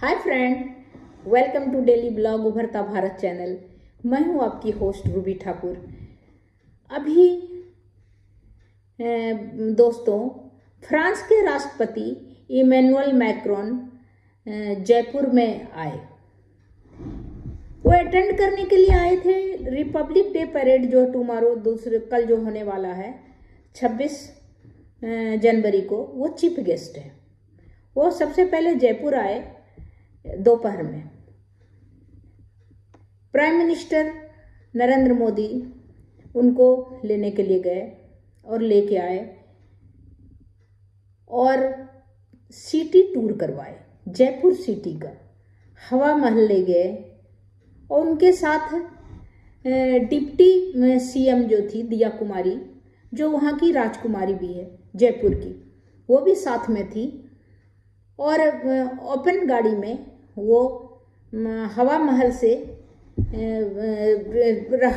Hi friend welcome to daily blog Ubharta Bharat channel मैं हूँ आपकी होस्ट रूबी ठाकुर अभी दोस्तों, फ्रांस के राष्ट्रपति इमैनुअल मैक्रोन जयपुर में आए। वो अटेंड करने के लिए आए थे रिपब्लिक डे परेड जो टुमारो दूसरे, कल जो होने वाला है 26 जनवरी को, वो चीफ गेस्ट है। वो सबसे पहले जयपुर आए दोपहर में। प्राइम मिनिस्टर नरेंद्र मोदी उनको लेने के लिए गए और लेके आए और सिटी टूर करवाए, जयपुर सिटी का। हवा महल ले गए और उनके साथ डिप्टी सीएम जो थी, दिया कुमारी, जो वहाँ की राजकुमारी भी है, जयपुर की, वो भी साथ में थी और ओपन गाड़ी में वो हवा महल से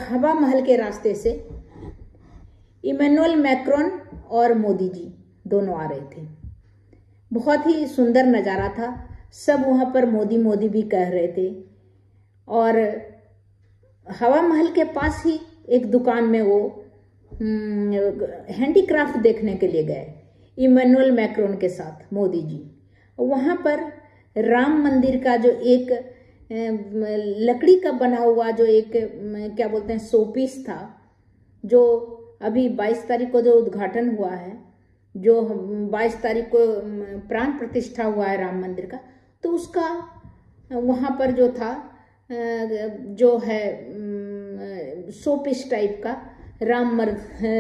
हवा महल के रास्ते से इमेनुअल मैक्रोन और मोदी जी दोनों आ रहे थे। बहुत ही सुंदर नज़ारा था। सब वहाँ पर मोदी मोदी भी कह रहे थे। और हवा महल के पास ही एक दुकान में वो हैंडीक्राफ्ट देखने के लिए गए, इमेनुअल मैक्रोन के साथ, मोदी जी। वहाँ पर राम मंदिर का जो एक लकड़ी का बना हुआ जो एक क्या बोलते हैं सोपीस था जो अभी 22 तारीख को जो उद्घाटन हुआ है जो 22 तारीख को प्राण प्रतिष्ठा हुआ है राम मंदिर का तो उसका वहाँ पर जो था जो है सोपीस टाइप का राम मर,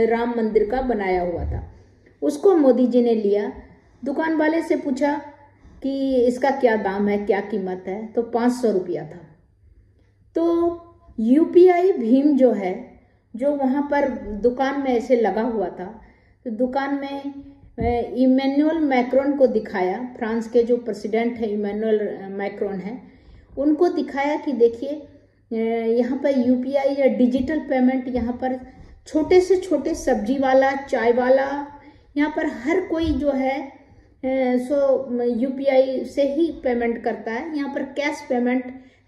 राम मंदिर का बनाया हुआ था। उसको मोदी जी ने लिया। दुकान वाले से पूछा कि इसका क्या दाम है, क्या कीमत है? तो पाँच सौ रुपया था। तो यूपीआई भीम जो है, जो वहाँ पर दुकान में ऐसे लगा हुआ था तो दुकान में इमेनुअल मैक्रोन को दिखाया, फ्रांस के जो प्रेसिडेंट है, इमेनुअल मैक्रोन है, उनको दिखाया कि देखिए यहाँ पर यूपीआई या डिजिटल पेमेंट यहाँ पर छोटे से छोटे सब्ज़ी वाला, चाय वाला, यहाँ पर हर कोई जो है सो यूपीआई से ही पेमेंट करता है। यहाँ पर cash payment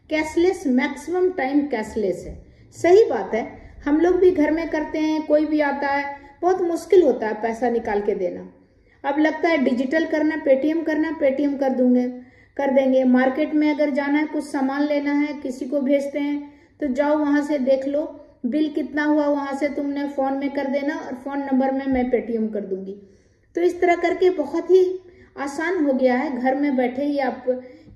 cashless maximum time cashless है। सही बात है। हम लोग भी घर में करते हैं, कोई भी आता है, बहुत मुश्किल होता है पैसा निकाल के देना। अब लगता है डिजिटल करना पेटीएम करना पेटीएम कर दूँगे, कर देंगे। मार्केट में अगर जाना है, कुछ सामान लेना है, किसी को भेजते हैं तो जाओ वहाँ से देख लो, बिल कितना हुआ वहाँ से तुमने फ़ोन में कर देना और फ़ोन नंबर में मैं पेटीएम कर दूँगी। तो इस तरह करके बहुत ही आसान हो गया है। घर में बैठे ही आप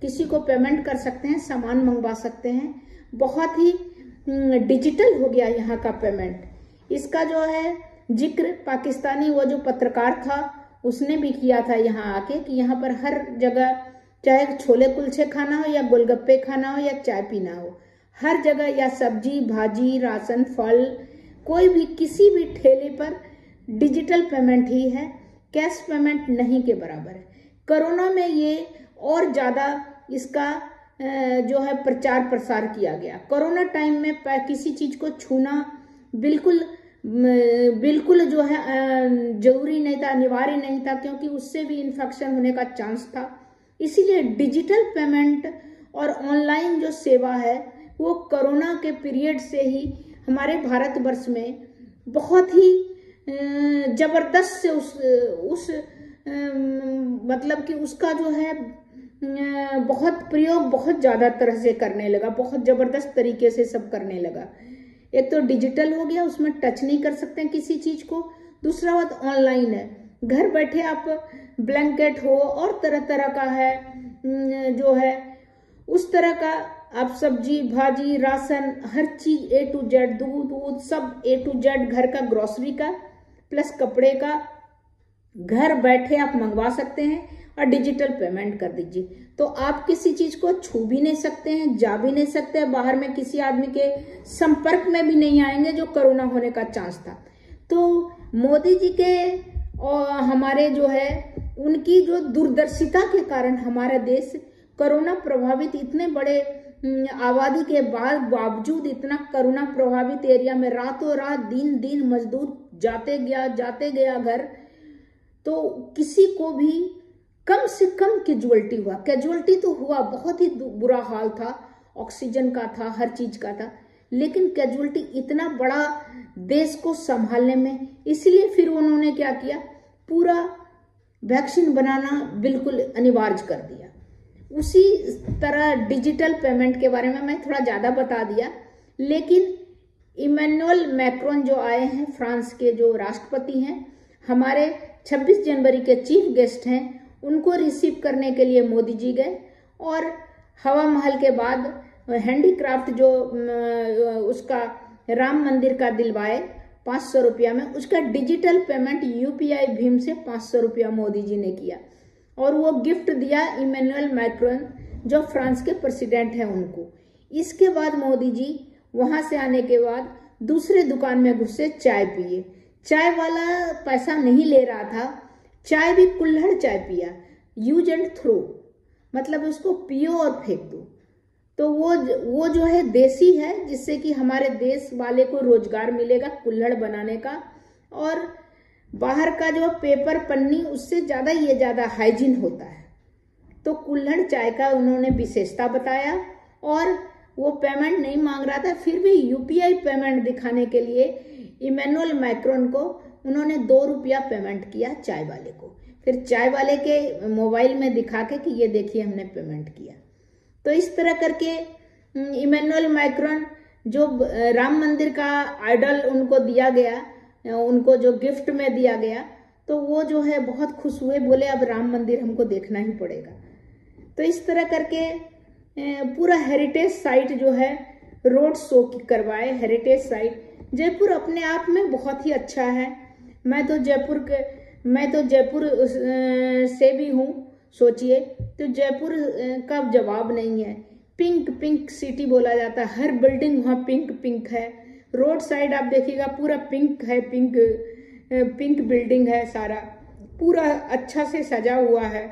किसी को पेमेंट कर सकते हैं, सामान मंगवा सकते हैं। बहुत ही डिजिटल हो गया यहाँ का पेमेंट इसका जो है ज़िक्र पाकिस्तानी, वो जो पत्रकार था, उसने भी किया था यहाँ आके कि यहाँ पर हर जगह चाहे छोले कुलछे खाना हो या गोलगप्पे खाना हो या चाय पीना हो, हर जगह या सब्ज़ी, भाजी, राशन, फल, कोई भी किसी भी ठेले पर डिजिटल पेमेंट ही है। कैश पेमेंट नहीं के बराबर है। कोरोना में ये और ज़्यादा इसका जो है प्रचार प्रसार किया गया। कोरोना टाइम में किसी चीज़ को छूना बिल्कुल बिल्कुल जो है ज़रूरी नहीं था, अनिवार्य नहीं था, क्योंकि उससे भी इन्फेक्शन होने का चांस था। इसीलिए डिजिटल पेमेंट और ऑनलाइन जो सेवा है, वो कोरोना के पीरियड से ही हमारे भारतवर्ष में बहुत ही ज़बरदस्त से उस उस मतलब कि उसका जो है बहुत प्रयोग बहुत ज़्यादा तरह से करने लगा, बहुत ज़बरदस्त तरीके से सब करने लगा। एक तो डिजिटल हो गया, उसमें टच नहीं कर सकते हैं किसी चीज़ को। दूसरा बात, ऑनलाइन है। घर बैठे आप ब्लैंकेट हो और तरह तरह का है जो है, उस तरह का आप सब्ज़ी, भाजी, राशन, हर चीज़ ए टू जेड दूध दूध सब ए टू जेड घर का ग्रोसरी का प्लस कपड़े का घर बैठे आप मंगवा सकते हैं और डिजिटल पेमेंट कर दीजिए। तो आप किसी चीज़ को छू भी नहीं सकते हैं, जा भी नहीं सकते बाहर में किसी आदमी के संपर्क में भी नहीं आएँगे जो कोरोना होने का चांस था। तो मोदी जी के और हमारे जो है, उनकी जो दूरदर्शिता के कारण हमारा देश कोरोना प्रभावित इतने बड़े आबादी के बाद बावजूद इतना कोरोना प्रभावित एरिया में रातों रात दिन दिन मजदूर जाते गया जाते गया घर तो किसी को भी कम से कम कैजुअलिटी हुआ। कैजुअलिटी तो हुआ, बहुत ही बुरा हाल था ऑक्सीजन का था, हर चीज़ का था, लेकिन कैजुअलिटी इतना बड़ा देश को संभालने में, इसलिए फिर उन्होंने क्या किया? पूरा वैक्सीन बनाना बिल्कुल अनिवार्य कर दिया। उसी तरह डिजिटल पेमेंट के बारे में मैं थोड़ा ज़्यादा बता दिया, लेकिन इमैनुअल मैक्रोन जो आए हैं, फ्रांस के जो राष्ट्रपति हैं, हमारे 26 जनवरी के चीफ गेस्ट हैं, उनको रिसीव करने के लिए मोदी जी गए और हवा महल के बाद हैंडीक्राफ्ट जो उसका राम मंदिर का दिलवाए पाँच सौ रुपया में, उसका डिजिटल पेमेंट यूपीआई भीम से पाँच सौ रुपया मोदी जी ने किया और वो गिफ्ट दिया इमेनुअल मैक्रोन जो फ्रांस के प्रेसिडेंट हैं उनको। इसके बाद मोदी जी वहाँ से आने के बाद दूसरे दुकान में घुसे चाय पिए। चाय वाला पैसा नहीं ले रहा था। चाय भी कुल्हड़ चाय पिया। यूज़ एंड थ्रो मतलब उसको पियो और फेंक। दो तो वो वो जो है देसी है, जिससे कि हमारे देश वाले को रोज़गार मिलेगा कुल्हड़ बनाने का। और बाहर का जो पेपर पन्नी, उससे ज़्यादा ये ज़्यादा हाइजीन होता है। तो कुल्हड़ चाय का उन्होंने विशेषता बताया। और वो पेमेंट नहीं मांग रहा था, फिर भी यूपीआई पेमेंट दिखाने के लिए इमेनुअल मैक्रोन को उन्होंने दो रुपया पेमेंट किया चाय वाले को। फिर चाय वाले के मोबाइल में दिखा के कि ये देखिए हमने पेमेंट किया। तो इस तरह करके इमेनुअल मैक्रोन जो राम मंदिर का आइडल उनको दिया गया उनको जो गिफ्ट में दिया गया तो वो जो है बहुत खुश हुए, बोले अब राम मंदिर हमको देखना ही पड़ेगा। तो इस तरह करके पूरा हेरिटेज साइट जो है रोड शो करवाए हेरिटेज साइट जयपुर अपने आप में बहुत ही अच्छा है। मैं तो जयपुर के, मैं तो जयपुर से भी हूँ, सोचिए। तो जयपुर का जवाब नहीं है। पिंक पिंक सिटी बोला जाता है। हर बिल्डिंग वहाँ पिंक पिंक है। रोड साइड आप देखिएगा, पूरा पिंक है पिंक पिंक बिल्डिंग है सारा। पूरा अच्छा से सजा हुआ है।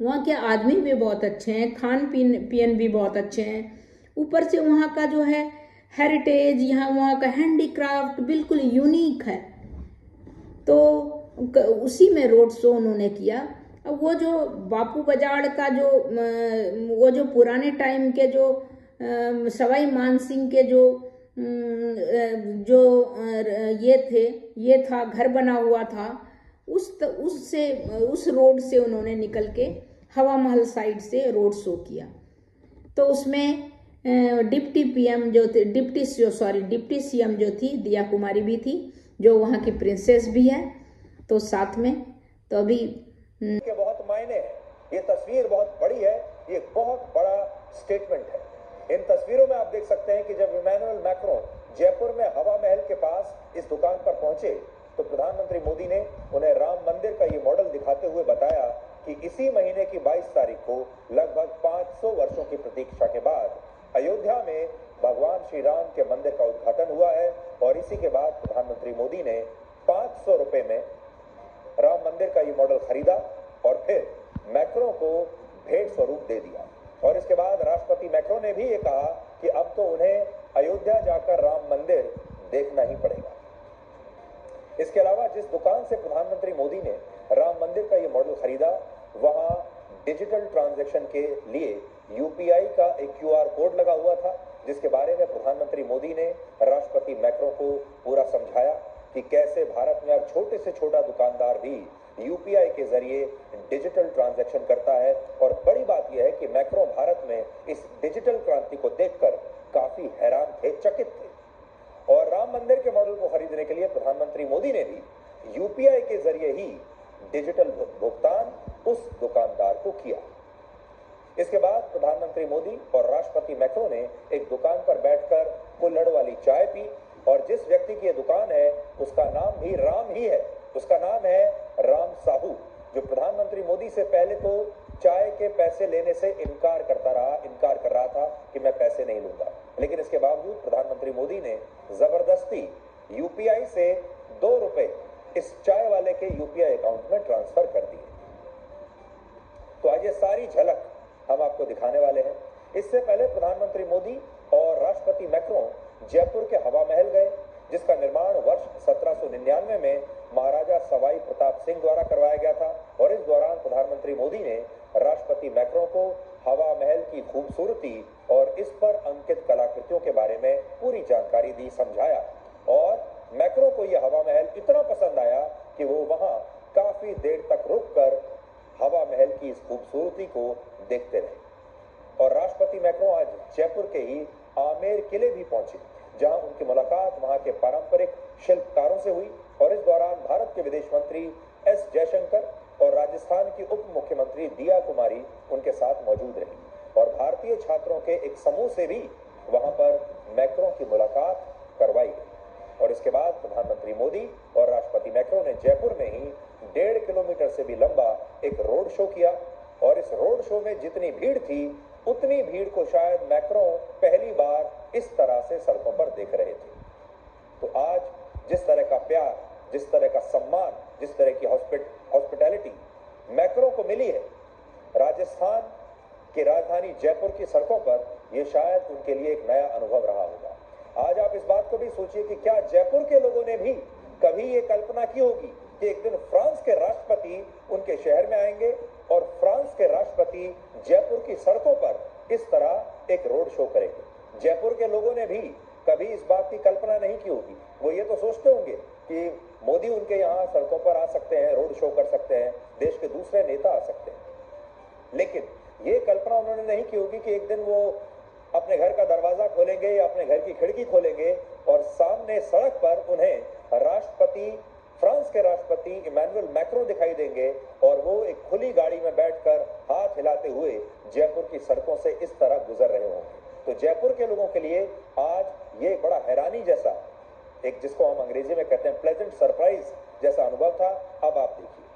वहाँ के आदमी भी बहुत अच्छे हैं, खान पीन, पियन भी बहुत अच्छे हैं। ऊपर से वहाँ का जो है हेरिटेज यहाँ वहाँ का हैंडीक्राफ्ट बिल्कुल यूनिक है। तो उसी में रोड शो उन्होंने किया। अब वो जो बापू बाज़ार का जो वो जो पुराने टाइम के जो सवाई मान सिंह के जो जो ये थे, ये था, घर बना हुआ था, उस उससे उस रोड से उन्होंने निकल के हवा महल साइड से रोड शो किया। तो उसमें डिप्टी पीएम जो थे, डिप्टी सॉरी, डिप्टी सीएम जो थी, दिया कुमारी भी थी, जो वहाँ की प्रिंसेस भी है तो साथ में तो अभी हम्म। के बहुत मायने ये तस्वीर बहुत बड़ी है, ये बहुत बड़ा स्टेटमेंट है। इन तस्वीरों में आप देख सकते हैं कि जब इमैनुअल मैक्रो जयपुर में हवा महल के पास इस दुकान पर पहुँचे तो प्रधानमंत्री मोदी ने उन्हें राम मंदिर का ये मॉडल दिखाते हुए बताया कि इसी महीने की 22 तारीख को लगभग 500 वर्षों की प्रतीक्षा के बाद अयोध्या में भगवान श्री राम के मंदिर का उद्घाटन हुआ है और इसी के बाद प्रधानमंत्री मोदी ने पाँच सौ रुपए में राम मंदिर का ये मॉडल खरीदा और फिर मैक्रो को भेंट स्वरूप दे दिया। और इसके बाद राष्ट्रपति मैक्रो ने भी ये कहा कि अब तो उन्हें अयोध्या जाकर राम मंदिर देखना ही पड़ेगा। इसके अलावा जिस दुकान से प्रधानमंत्री मोदी ने राम मंदिर का ये मॉडल खरीदा, वहाँ डिजिटल ट्रांजैक्शन के लिए यूपीआई का एक क्यूआर कोड लगा हुआ था, जिसके बारे में प्रधानमंत्री मोदी ने राष्ट्रपति मैक्रो को पूरा समझाया कि कैसे भारत में अब छोटे से छोटा दुकानदार भी यूपीआई के ज़रिए डिजिटल ट्रांजैक्शन करता है। और बड़ी बात यह है कि मैक्रो भारत में इस डिजिटल क्रांति को देखकर काफ़ी हैरान थे, चकित थे। और राम मंदिर के मॉडल को खरीदने के लिए प्रधानमंत्री मोदी ने भी यूपीआई के ज़रिए ही डिजिटल भुगतान उस दुकानदार को किया। इसके बाद प्रधानमंत्री मोदी और राष्ट्रपति मैक्रो ने एक दुकान पर बैठकर कुल्हड़ वाली चाय पी और जिस व्यक्ति की यह दुकान है, उसका नाम भी राम ही है। उसका नाम है राम साहू, जो प्रधानमंत्री मोदी से पहले तो चाय के पैसे लेने से इनकार करता रहा, इनकार कर रहा था कि मैं पैसे नहीं लूँगा। लेकिन इसके बावजूद प्रधानमंत्री मोदी ने ज़बरदस्ती यूपीआई से दो रुपए इस चाय वाले के यूपीआई अकाउंट में ट्रांसफ़र कर दिए। तो आज ये सारी झलक हम आपको दिखाने वाले हैं। इससे पहले प्रधानमंत्री मोदी और राष्ट्रपति मैक्रो जयपुर के हवा महल गए, जिसका निर्माण वर्ष 1799 में महाराजा सवाई प्रताप सिंह द्वारा करवाया गया था और इस दौरान प्रधानमंत्री मोदी ने राष्ट्रपति मैक्रो को हवा महल की खूबसूरती और इस पर अंकित कलाकृतियों के बारे में पूरी जानकारी दी, समझाया। और मैक्रो को यह हवा महल इतना पसंद आया कि वो वहाँ काफ़ी देर तक रुककर हवा महल की इस खूबसूरती को देखते रहे। और राष्ट्रपति मैक्रो आज जयपुर के ही आमेर किले भी पहुँचे, जहाँ उनकी मुलाकात वहाँ के पारंपरिक शिल्पकारों से हुई। और इस दौरान भारत के विदेश मंत्री एस जयशंकर और राजस्थान की उप मुख्यमंत्री दिया कुमारी उनके साथ मौजूद रही। और भारतीय छात्रों के एक समूह से भी वहाँ पर मैक्रो की मुलाकात करवाई गई। और इसके बाद प्रधानमंत्री मोदी और राष्ट्रपति मैक्रो ने जयपुर में ही डेढ़ किलोमीटर से भी लंबा एक रोड शो किया। और इस रोड शो में जितनी भीड़ थी, उतनी भीड़ को शायद मैक्रो पहली बार इस तरह से सड़कों पर देख रहे थे। तो आज जिस तरह का प्यार जिस तरह का सम्मान, जिस तरह की हॉस्पिटैलिटी मैक्रो को मिली है, राजस्थान की राजधानी जयपुर की सड़कों पर यह शायद उनके लिए एक नया अनुभव रहा होगा। आज आप इस बात को भी सोचिए कि क्या जयपुर के लोगों ने भी कभी ये कल्पना की होगी कि एक दिन फ्रांस के राष्ट्रपति उनके शहर में आएँगे और फ्रांस के राष्ट्रपति जयपुर की सड़कों पर इस तरह एक रोड शो करेंगे। जयपुर के लोगों ने भी कभी इस बात की कल्पना नहीं की होगी। वो ये तो सोचते होंगे कि मोदी उनके यहाँ सड़कों पर आ सकते हैं, रोड शो कर सकते हैं, देश के दूसरे नेता आ सकते हैं। लेकिन ये कल्पना उन्होंने नहीं की होगी कि एक दिन वो अपने घर का दरवाज़ा खोलेंगे या अपने घर की खिड़की खोलेंगे और सामने सड़क पर उन्हें राष्ट्रपति, फ्रांस के राष्ट्रपति इमानुअल मैक्रो दिखाई देंगे और वो एक खुली गाड़ी में बैठकर हाथ हिलाते हुए जयपुर की सड़कों से इस तरह गुजर रहे होंगे। तो जयपुर के लोगों के लिए आज ये बड़ा हैरानी जैसा, एक जिसको हम अंग्रेज़ी में कहते हैं प्लेजेंट सरप्राइज़ जैसा अनुभव था, अब आप देखिए।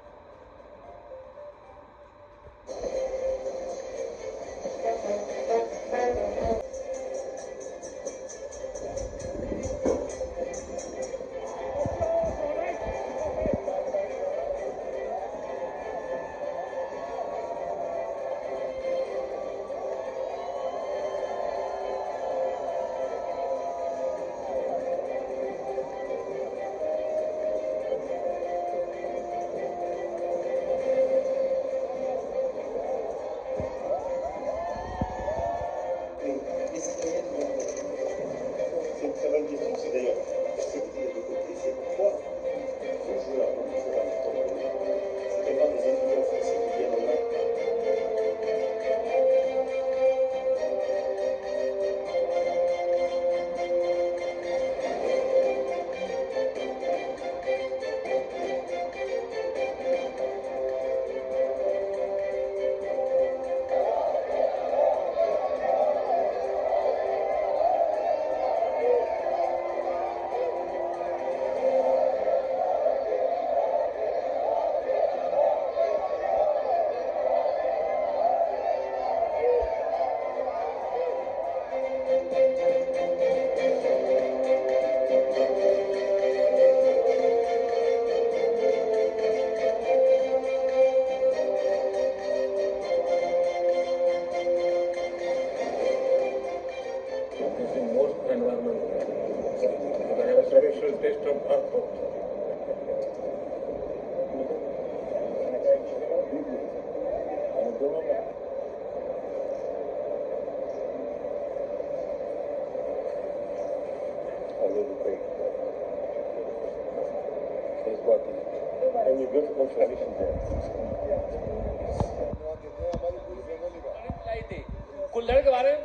कुल्लड़ के बारे में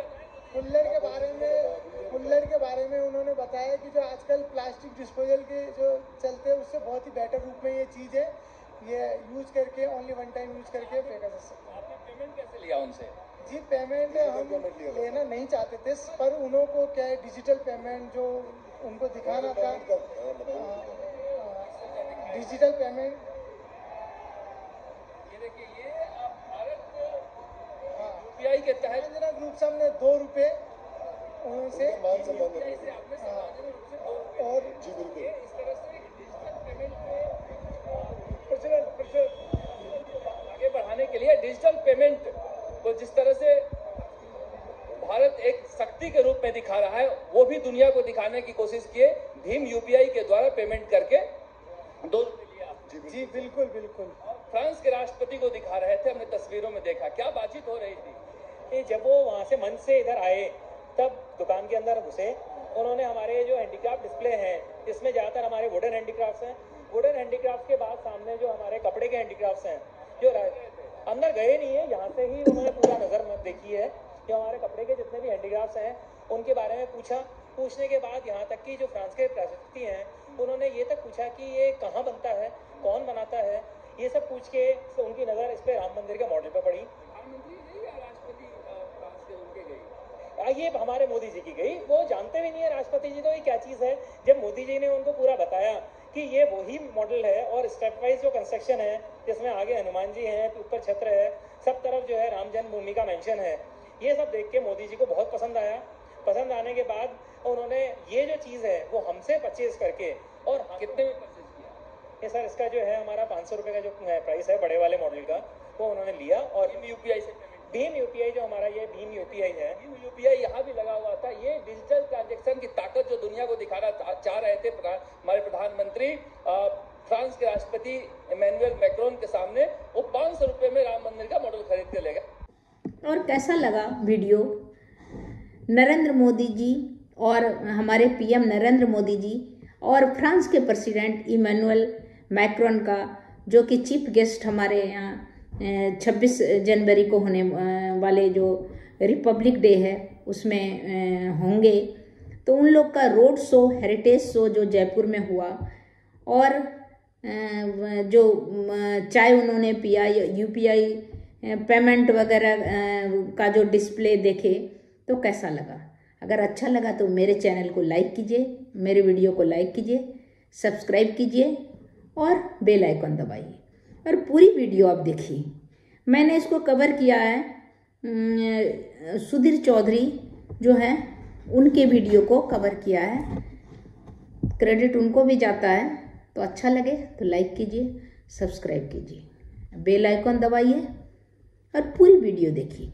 के बारे में उन्होंने बताया कि जो आजकल प्लास्टिक डिस्पोजल के जो चलते हैं उससे बहुत ही बेटर रूप में ये चीज़ है। ये यूज़ करके ओनली वन टाइम यूज़ करके फेंका जा सकता है। आपने पेमेंट कैसे लिया उनसे? जी पेमेंट हम लेना नहीं चाहते थे पर उन्हों को क्या है डिजिटल पेमेंट जो उनको दिखाना था डिजिटल पेमेंट ये देखिए ये आप भारत हाँ। यूपीआई के तहत ग्रुप से हमने दो यूपीआई से आपने सार्वजनिक रूप से दो रुपए और ये इस तरह से डिजिटल पेमेंट को प्रचलन प्रचलन आगे बढ़ाने के लिए डिजिटल पेमेंट को जिस तरह से भारत एक शक्ति के रूप में दिखा रहा है वो भी दुनिया को दिखाने की कोशिश किए भीम यूपीआई के द्वारा पेमेंट करके। दो जी बिल्कुल। बिल्कुल फ्रांस के राष्ट्रपति को दिखा रहे थे हमने तस्वीरों में देखा। क्या बातचीत हो रही थी? जब वो वहाँ से मंच से इधर आए तब दुकान के अंदर घुसे उन्होंने हमारे जो हैंडीक्राफ्ट डिस्प्ले हैं, इसमें ज़्यादातर हमारे वुडन हैंडीक्राफ्ट्स हैं। वुडन हैंडीक्राफ्ट के बाद सामने जो हमारे कपड़े के हैंडीक्राफ्ट्स हैं, जो अंदर गए नहीं है, यहाँ से ही उन्होंने पूरा नज़र देखी है जो हमारे कपड़े के जितने भी हैंडीक्राफ्ट्स हैं, उनके बारे में पूछा। पूछने के बाद यहाँ तक कि जो फ्रांस के राष्ट्रपति हैं, उन्होंने ये तक पूछा कि ये कहाँ बनता है, कौन बनाता है, ये सब पूछ के उनकी नज़र इस पे राम मंदिर के मॉडल पे पड़ी प्रधानमंत्री गई या राष्ट्रपति अ, फ्रांस के उनके गई आ, ये हमारे मोदी जी की गई। वो जानते भी नहीं है राष्ट्रपति जी तो ये क्या चीज़ है? जब मोदी जी ने उनको पूरा बताया कि ये वही मॉडल है और स्टेप वाइज जो कंस्ट्रक्शन है, जिसमें आगे हनुमान जी हैं, ऊपर छत्र है, सब तरफ़ जो है राम जन्मभूमि का मेंशन है। ये सब देख के मोदी जी को बहुत पसंद आया। पसंद आने के बाद उन्होंने ये जो चीज़ है, वो हमसे परचेज करके और हम- कितने ये सर, इसका जो है हमारा पाँच सौ रुपये का जो प्राइस है बड़े वाले मॉडल का, वो उन्होंने लिया और भीम यूपीआई से पेमेंट भीम यूपीआई जो हमारा ये भीम यूपीआई है यूपीआई यहाँ भी लगा हुआ था। ये डिजिटल ट्रांजैक्शन की ताकत जो दुनिया को दिखाना चाह रहे थे हमारे प्रधानमंत्री फ्रांस के राष्ट्रपति इमैनुअल मैक्रोन के सामने, वो पाँच सौ रुपये में राम मंदिर का मॉडल खरीद के ले गए। और कैसा लगा वीडियो नरेंद्र मोदी जी और हमारे पीएम नरेंद्र मोदी जी और फ्रांस के प्रेसिडेंट इमैनुअल मैक्रोन का, जो कि चीफ गेस्ट हमारे यहाँ छब्बीस जनवरी को होने वाले जो रिपब्लिक डे है, उसमें होंगे। तो उन लोग का रोड शो, हेरिटेज शो जो जयपुर में हुआ, और जो चाय उन्होंने पिया यूपीआई पेमेंट वगैरह का जो डिस्प्ले देखे तो कैसा लगा? अगर अच्छा लगा तो मेरे चैनल को लाइक कीजिए, मेरे वीडियो को लाइक कीजिए, सब्सक्राइब कीजिए, और बेल आइकन दबाइए। और पूरी वीडियो आप देखिए। मैंने इसको कवर किया है सुधीर चौधरी जो है, उनके वीडियो को कवर किया है। क्रेडिट उनको भी जाता है तो अच्छा लगे तो लाइक कीजिए सब्सक्राइब कीजिए। बेल आइकॉन दबाइए और पूरी वीडियो देखिए।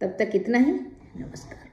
तब तक इतना ही, नमस्कार।